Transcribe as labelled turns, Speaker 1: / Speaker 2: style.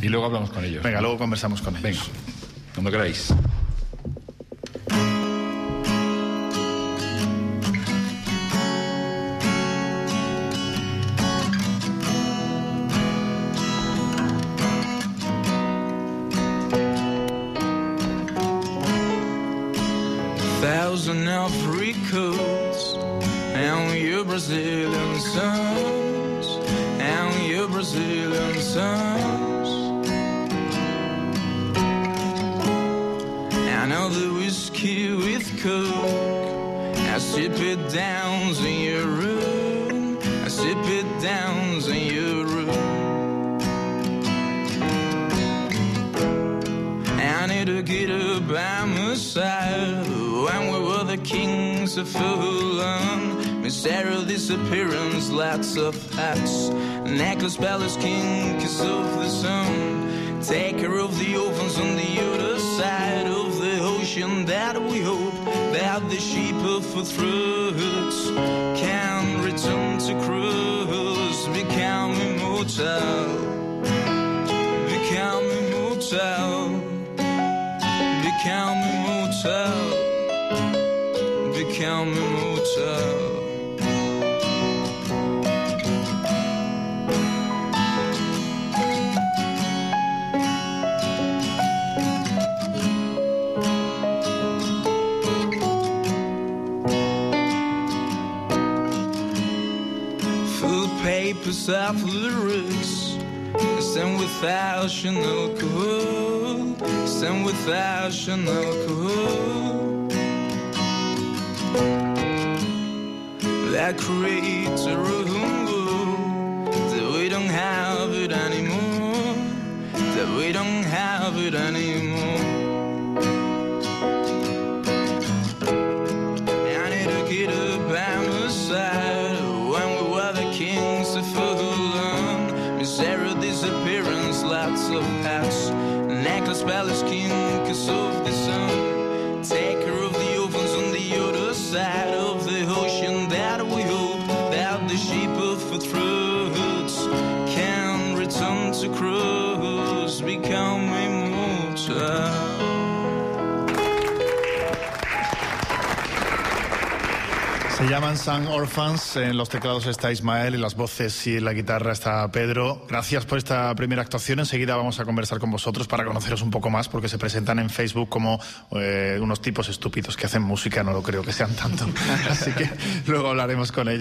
Speaker 1: Y luego hablamos con ellos.
Speaker 2: Venga, luego conversamos con ellos.
Speaker 1: Venga, cuando queráis.
Speaker 3: thousand Africans and your Brazilian sons and your Brazilian sons. The whiskey with coke. I sip it down in your room. I sip it down in your room. I need to get up by my side when we were the kings of Fulham. Mysterious disappearance, lots of hats. Necklace, palace, king, kiss of the sun. Take care of the orphans on the other side ocean. That we hope that the sheep of throats can return to cruise, become immortal, become immortal become immortal, become immortal. Papers of lyrics, stand without an alcohol, stand without an alcohol. That creates a room that we don't have it anymore, that we don't have it anymore. Lots of hats. Necklace, palace, king, kiss of the sun. Take care of the orphans on the other side of the ocean. That we hope that the sheep of the throats can return to cruise, become
Speaker 2: Se llaman Sun Orphans, en los teclados está Ismael y las voces y en la guitarra está Pedro. Gracias por esta primera actuación. Enseguida vamos a conversar con vosotros para conoceros un poco más porque se presentan en Facebook como eh, unos tipos estúpidos que hacen música, no lo creo que sean tanto. Así que luego hablaremos con ellos.